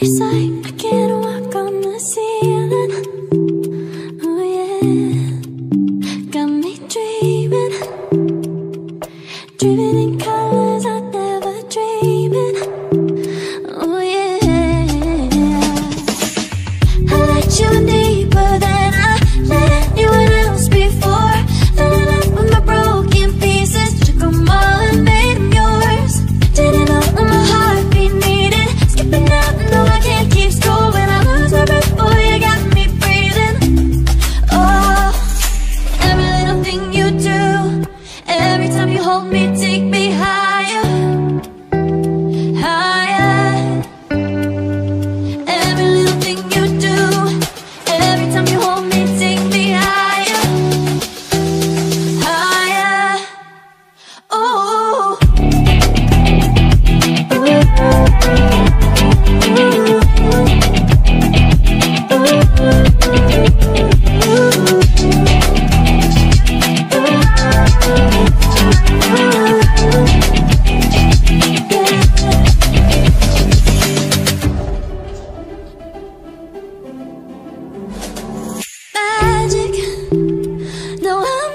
It's like I can't walk on the ceiling. Oh yeah. Got me dreaming. Dreaming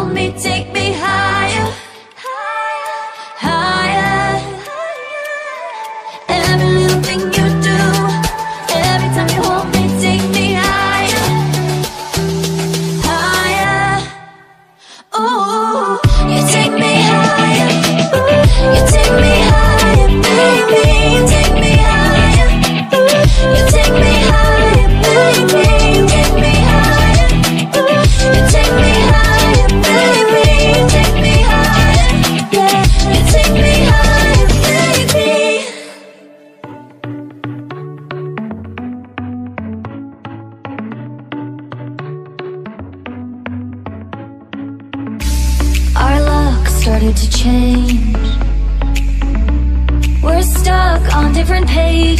Hold me, take me higher Higher, higher Every little thing to change. We're stuck on different pages.